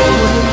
Lord.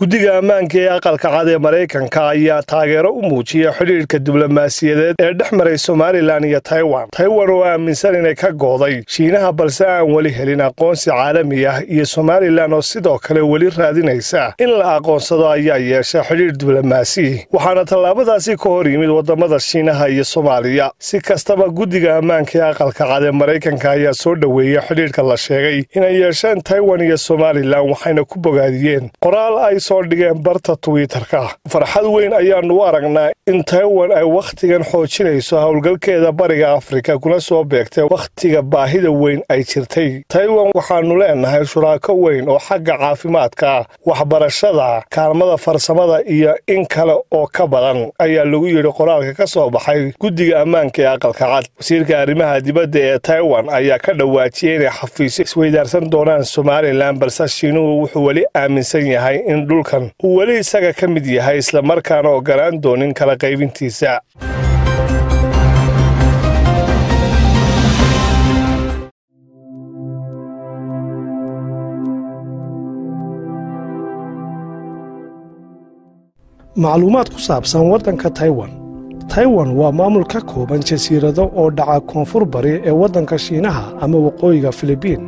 Guddiga ammaanka ee aqalka cad ee maraykanka ayaa taageero u muujiya xidhiidhka diblomaasiyadeed ee dhex maray somalilan iyo taiwan. Taiwan oo aaminsan inay ka gooday shiinaha balse aan weli helin aqoonsi caalami ah iyo somalilan oo sidoo kale weli raadinaysa in la aqoonsado ayaa yeesha xidhiidh diblomaasi. Waxaana tallaabadaasi ka hor yimid waddamada shiinaha iyo soomaaliya. Si kastaba guddiga ammaanka ee aqalka cad ee maraykanka ayaa soo dhoweeya xidhiidhka la sheegay inay yeesheen taiwan iyo somalilan waxayna ku bogaadiyeen qoraal ay soo dhigeen barta twitter-ka. Farxad weyn ayaannu u aragnaa in taiwan ay wakhtigan xoojinayso howlgalkeeda bariga afrika kuna soo beegtay wakhtiga baahida weyn ay jirtay. Taiwan waxaannu leenahay shuraako weyn oo xagga caafimaadka waxbarashada kaalmada farsamada iyo in kale oo ka badan ayaa lagu yidhi qoraalka ka soo baxay guddiga ammaanka ee aqalka cad. Wasiirka arrimaha dibadda ee taiwan ayaa ka dhawaajiyey inay xafiisyo isweydaarsan doonaan somalilan balse shiinuhu wuxuu weli aaminsan yahay in dhulkan. Uu weli isaga ka mid yahay islamarkaana ogolaan doonin kala qaybintiisa. Macluumaad ku saabsan waddanka taiwan. Taiwan waa maamul ka kooban jasiirado oo dhaca koonfur bari ee waddanka shiinaha ama waqooyiga filibiin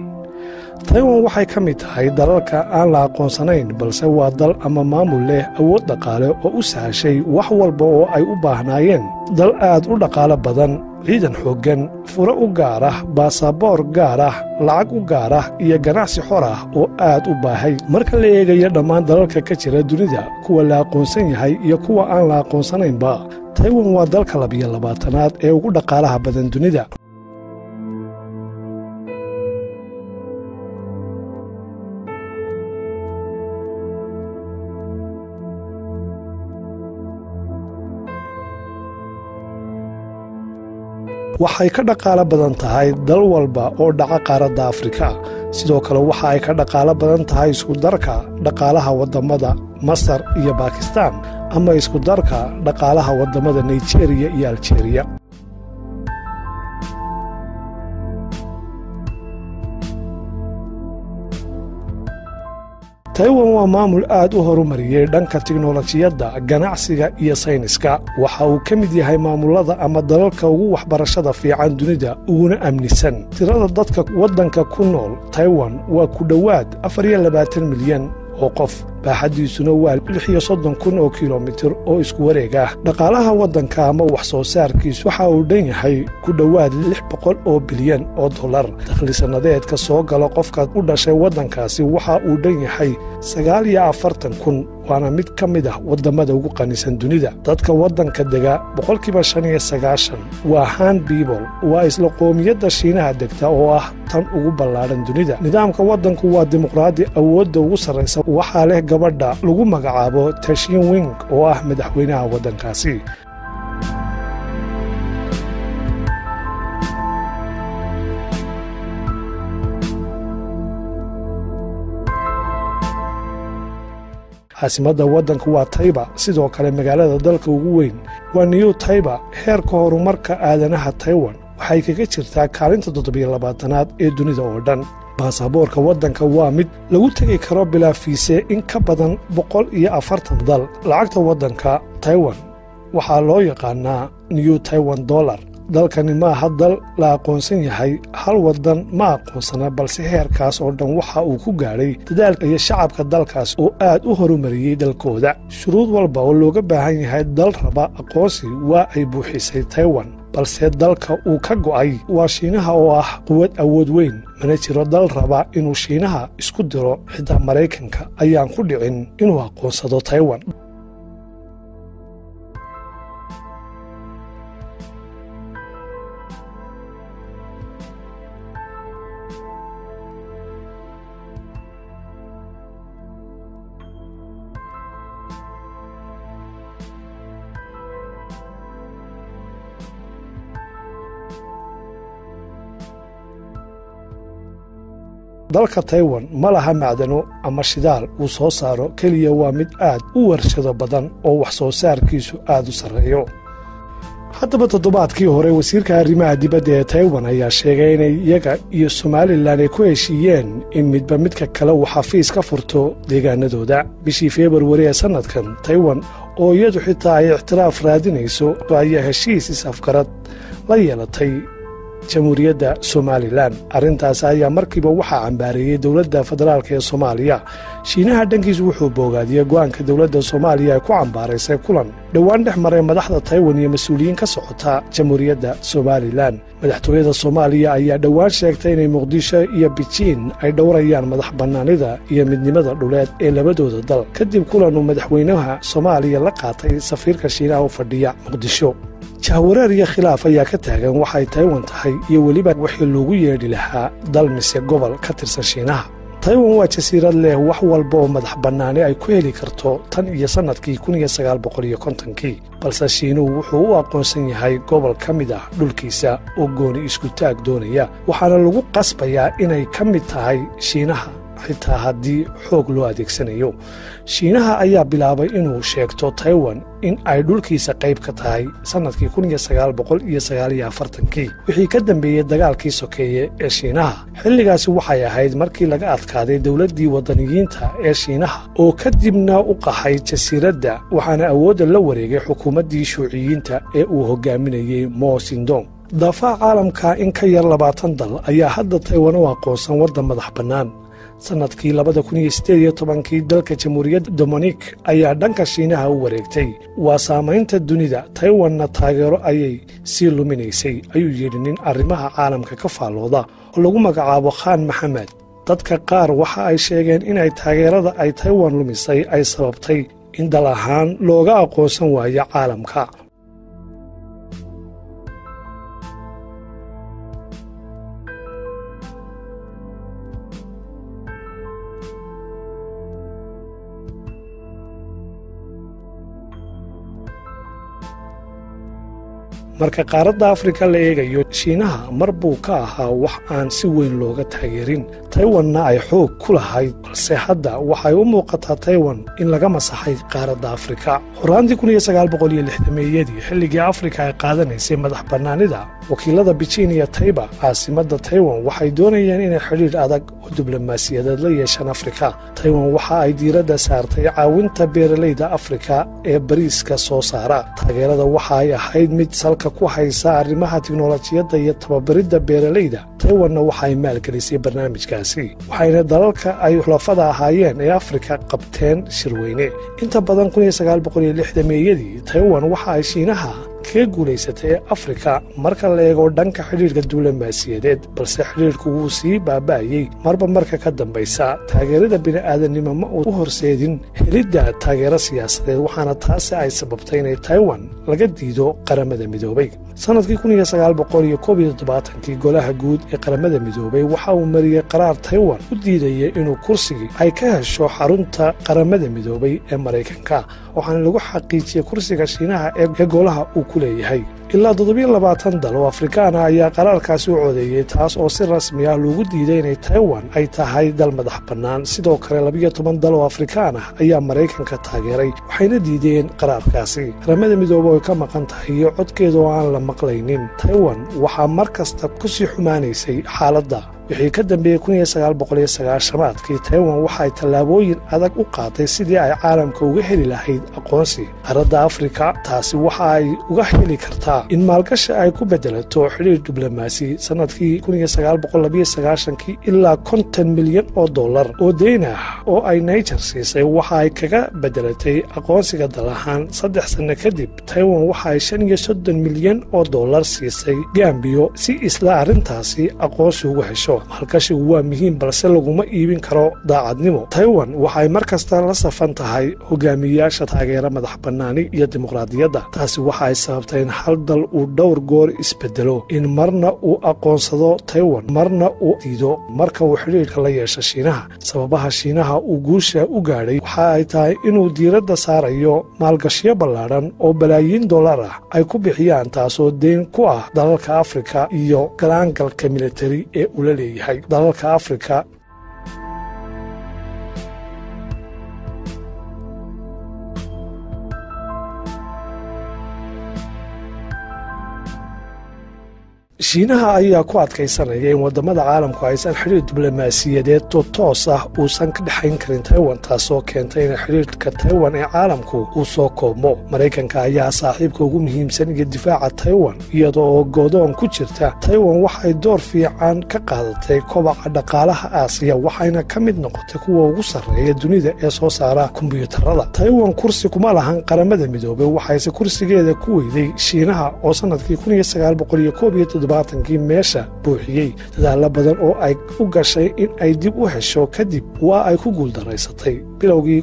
taiwan waxay ka mid tahay dalalka aan la aqoonsanayn balse waa dal ama maamul leh awood dhaqaale oo u sahashay wax walba oo ay u baahnaayeen. Dal aad u dhaqaalo badan ciidan xooggan furo u gaar ah baasaboor gaar ah lacag u gaar ah iyo ganacsi xor ah oo aad u baahay. Marka la eegayo dhammaan dalalka ka jira dunida kuwa la aqoonsan yahay iyo kuwa aan la aqoonsanaynba taiwan waa dalka labiyo labaatanaad ee ugu dhaqaalaha badan dunida waxay ka dhaqaalo badan tahay dal walba oo dhaca qaaradda afrika. Sidoo kale waxa ay ka dhaqaalo badan tahay iskudarka dhaqaalaha waddammada masar iyo bakistan ama iskudarka dhaqaalaha waddammada nigeriya iyo aljeriya taiwan waa maamul aad u horumariyey dhanka tiknolojiyadda ganacsiga iyo sayniska. Waxa uu ka mid yahay maamullada ama dalalka ugu waxbarashada fiican dunida uguna amnisan tirada dadka waddanka ku nool taiwan waa ku dhowaad afar iyo labaatan milyan oo qof baaxaddiisuna waa lix iyo soddon kun oo kilomitir oo isku wareeg ah. Dhaqaalaha waddanka ama wax soo saarkiis waxa uu dhan yahay ku dhowaad lix boqol oo bilyan oo dollar. Dakhli sannadeedka soo gala qofka u dhashay waddankaasi waxa uu dhan yahay sagaal iyo afartan kun waana mid ka mid ah waddammada ugu qanisan dunida. Dadka waddanka dega boqolkiiba shan iyo sagaashan waa han biibol waa isla qoomiyadda shiinaha degta oo ah tan ugu ballaadhan dunida. Nidaamka waddanku waa dimuqraadi awoodda ugu sarraysa waxaa leh gabadha lagu magacaabo tashin wing oo ah madaxweynaha waddankaasi. Caasimadda waddanka waa tayba sidoo kale magaalada dalka ugu weyn waa new tayba heerka horumarka aadanaha taiwan waxay kaga jirtaa kaalinta toddobiyo labaatanaad ee dunida oo dhan. Baasaboorka waddanka waa mid lagu tegi karo bilaa fiise in ka badan boqol iyo afartan dal lacagta waddanka taiwan waxaa loo yaqaanaa new taiwan dollar dalkani maaha dal la aqoonsan yahay hal waddan ma aqoonsana balse heerkaas oo dhan waxa uu ku gaadhay dadaalka iyo shacabka dalkaas oo aad u horumariyey dalkooda. Shuruud walba oo looga baahan yahay dal raba aqoonsi waa ay buuxisay taiwan balse dalka uu ka go'ay waa shiinaha oo ah quwad awood weyn. Mana jiro dal raba inuu shiinaha isku diro xitaa maraykanka ayaan ku dhicin inuu aqoonsado taiwan dalka taiwan ma laha macdano ama shidaal uu soo saaro keliya waa mid aad u warshado badan oo wax soo saarkiisu aad u sarreeyo. Haddaba toddobaadkii hore wasiirka arrimaha dibadda ee taiwan ayaa sheegay inay iyaga iyo somalilan ay ku heshiiyeen in midba midka kale uu xafiis ka furto deegaanadooda. Bishii februari ee sannadkan taiwan oo iyadu xitaa ay ixtiraaf raadinayso ayaa heshiis is-afgarad la yeelatay jamhuuriyadda somalilan arrintaas ayaa markiiba waxaa cambaareeyey dowladda federaalk ee soomaaliya. Shiinaha dhankiisu wuxuu boogaadiyey go'aanka dowladda soomaaliya ay ku cambaaraysay kulan. Dhowaan dhex maray madaxda taiwan iyo mas'uuliyiin ka socota jamhuuriyadda somalilan madaxtooyada soomaaliya ayaa dhowaan sheegtay inay muqdisho iyo bijiin ay dhowrayaan madax bannaanida iyo midnimada dhuleed ee labadooda dal. Kadib kulan uu madaxweynaha soomaaliya la qaatay safiirka shiinaha u fadhiya muqdisho jahwareer iyo khilaaf ayaa ka taagan waxay taiwan tahay iyo weliba wixii loogu yeedhi lahaa dal mise gobol ka tirsan shiinaha. Taiwan waa jasiirad leh wax walba oo madax bannaani ay ku heli karto tan iyo sannadkii kii balse shiinuhu wuxuu u aqoonsan yahay gobol ka mid ah dhulkiisa oo gooni isku taag doonaya waxaana lagu qasbayaa inay ka mid tahay shiinaha xitaa haddii xoog loo adeegsanayo. Shiinaha ayaa bilaabay inuu sheegto taiwan in ay dhulkiisa qayb ka tahay sannadkii wixii ka dambeeyey dagaalkii sokeeye ee shiinaha. Xilligaasi waxay ahayd markii laga adkaaday dowladdii waddaniyiinta ee shiinaha oo kadibna u qaxay jasiiradda waxaana awoodda la wareegay xukuumaddii shuuciyiinta ee uu hogaaminayey mo sindong. Daafaha caalamka in ka yar labaatan dal ayaa hadda taiwan u aqoonsan waddan madax bannaan sannadkii kii dalka jamhuuriyadda dominik ayaa dhanka shiinaha u wareegtay. Waa saamaynta dunida taiwanna taageero ayay sii luminaysay ayuu yidhi nin arrimaha caalamka ka faallooda oo lagu magacaabo khaan maxamed dadka qaar waxa ay sheegeen inay taageerada ay taiwan lumisay ay sababtay in dal ahaan looga aqoonsan waayo caalamka marka qaaradda afrika la eegayo shiinaha mar buu ka ahaa wax aan si weyn looga taageerin. Taiwanna ay xoog ku lahayd balse hadda waxay u muuqataa taiwan in laga masaxay qaaradda afrika. Horaantii meeyadii xilligii afrika ay qaadanaysay madax bannaanida wakiilada bijiin iyo taiba caasimadda taiwan waxay doonayeen inay xidhiidh adag oo diblomaasiyadeed la yeeshaan afrika. Taiwan waxa ay diiradda saartay caawinta beeralayda afrika ee bariiska soo saara. Taageerada waxa ay ahayd mid salka ku haysa arrimaha tiknolojiyadda iyo tababaridda beeralayda taiwanna waxa ay maalgelisay barnaamijkaasi waxayna dalalka ay xulafada ahaayeen ee afrika qabteen shirweyne inta badan meeyadii taiwan waxa ay shiinaha kaga guulaysatay afrika. Marka la eego dhanka xidhiidhka diblomaasiyadeed balse xidhiidhku wuu sii baaba'ayey. Marba marka ka dambaysa taageerada bini'aadanimo ma uu u horseedin helidda taageero siyaasadeed waxaana taasi ay sababtay inay taiwan laga diido qaramada midoobay. Sannadkii kii golaha guud ee qaramada midoobay waxa uu mariyey qaraar taiwan u diidaya inuu kursigii ay ka hesho xarunta qaramada midoobay ee maraykanka waxaana lagu xaqiijiyey kursiga shiinaha ee golaha uu ku leeyahay ilaa toddobiilabaatan dal oo afrikaana ayaa qaraarkaasi u codeeyey taas oo si rasmi ah loogu diiday inay taiwan ay tahay dal madax bannaan sidoo kale labiyo toban dal oo afrikaan ah ayaa maraykanka taageeray waxayna diideen qaraarkaasi qaramada midoobe oy ka maqan tahay iyo codkeeda oo aan la maqlaynin. Taiwan waxaa mar kasta ku sii xumaanaysay xaaladda. Wixii ka dambeeyey aadkii taiwan waxaay tallaabooyin adag u qaaday sidii ay caalamka uga heli lahayd aqoonsi. Qaradda afrika taasi waxa ay uga heli kartaa in maalgashi ay ku bedelato xidhiir diblomaasi sannadkii ilaa konton milyan oo dollar oo deyn ah oo ay naijer siisay waxa ay kaga bedelatay aqoonsiga dal ahaan saddex sanno kadib. Taiwan waxa ay shan iyo soddon milyan oo dollar siisay gambiyo si isla arrintaasi aqoonsi ugu hesho. Maalgashigu waa muhiim balse laguma iibin karo daacadnimo. Taiwan waxay mar kasta la safan tahay hogaamiyayaasha taageera madax bannaani iyo dimuqraadiyadda. Taasi waxa ay sababtay in hal dal uu dhowr goor isbedelo in marna uu aqoonsado taiwan marna uu diido marka uu xidhiidhka la yeesho shiinaha. Sababaha shiinaha uu guusha u gaadhay waxa ay tahay inuu diiradda saarayo maalgashiyo ballaadhan oo balaayiin dollar ah ay ku bixiyaan taasoo deyn ku ah dalalka afrika iyo galaangalka militari ee ula leeyahay. Dalalka afrika shiinaha ayaa ku adkaysanaya in waddamada caalamku aysan xidhiir diblomaasiyadeed toos ah uusan ka dhexayn karin taiwan taasoo keentay in xidhiirka taiwan ee caalamku uu soo koobmo. Maraykanka ayaa saaxiibka ugu muhiimsan iyo difaaca taiwan iyada oo godoon ku jirta taiwan waxay door fiican ka qaadatay kobaca dhaqaalaha aasiya waxayna ka mid noqotay kuwa ugu sarreeya dunida ee soo saara kombiyuutarada taiwan kursi kuma lahan qaramada midoobay waxayse kursigeeda ku weyday shiinaha oo sannadkii kii meesha buuxiyey dadaalo badan oo ay u gashay in ay dib u hesho kadib waa ay ku guuldaraysatay bilowgii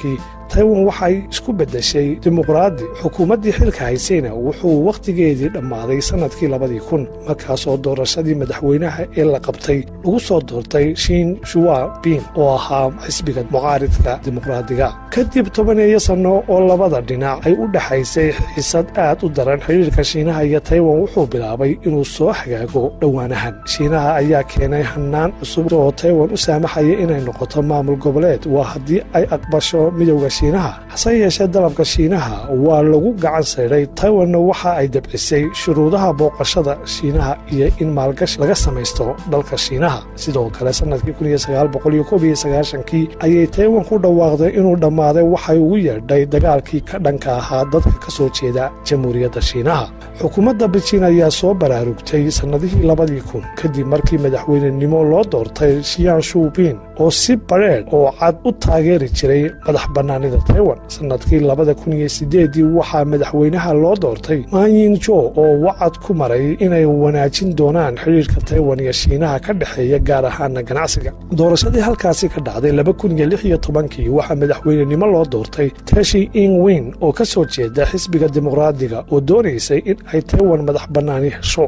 kii taiwan waxay isku beddeshay dimuqraadi. Xukuumaddii xilka haysayna wuxuu wakhtigeedii dhammaaday sannadkii labadii kun markaasoo doorashadii madaxweynaha ee la qabtay lagu soo doortay shiin shuwa bin oo ahaa xisbiga mucaaridka dimuqraadiga. Kadib tobaneeyo sanno oo labada dhinac ay u dhexaysay xiisad aad u daran xidhiirka shiinaha iyo taiwan wuxuu bilaabay inuu soo hagaago dhowaanahan. Shiinaha ayaa keenay hannaan cusub oo taiwan u saamaxaya inay noqoto maamul goboleed. Waa haddii ay aqbasho midowga hase yeeshee dalabka shiinaha waa lagu gacan saydhay. Taiwanna waxa ay dabcisay shuruudaha booqashada shiinaha iyo in maalgashi laga samaysto dalka shiinaha. Sidoo kale sannadkii kii ayay taiwan ku dhawaaqday inuu dhammaaday waxay ugu yeedhay dagaalkii ka dhanka ahaa dadka ka soo jeeda jamhuuriyadda shiinaha. Xukuumadda bejiin ayaa soo baraarugtay sannadihii labadii kun kadib markii madaxweynenimo loo doortay shiyan shuubin oo si bareedh oo cad u taageeri jiray madax bannaanida taiwan. Sannadkii labada kun iyo sideedii waxaa madaxweynaha loo doortay maanyingjo oo wacad ku maray inay wanaajin doonaan xidhiirka taiwan iyo shiinaha ka dhexeeya gaar ahaana ganacsiga. Doorashadii halkaasi ka dhacday laba kun iyo lix iyo tobankii waxaa madaxweynenimo loo doortay teshi ing win oo ka soo jeeda xisbiga dimuqraadiga oo doonaysay in ay taiwan madax bannaani hesho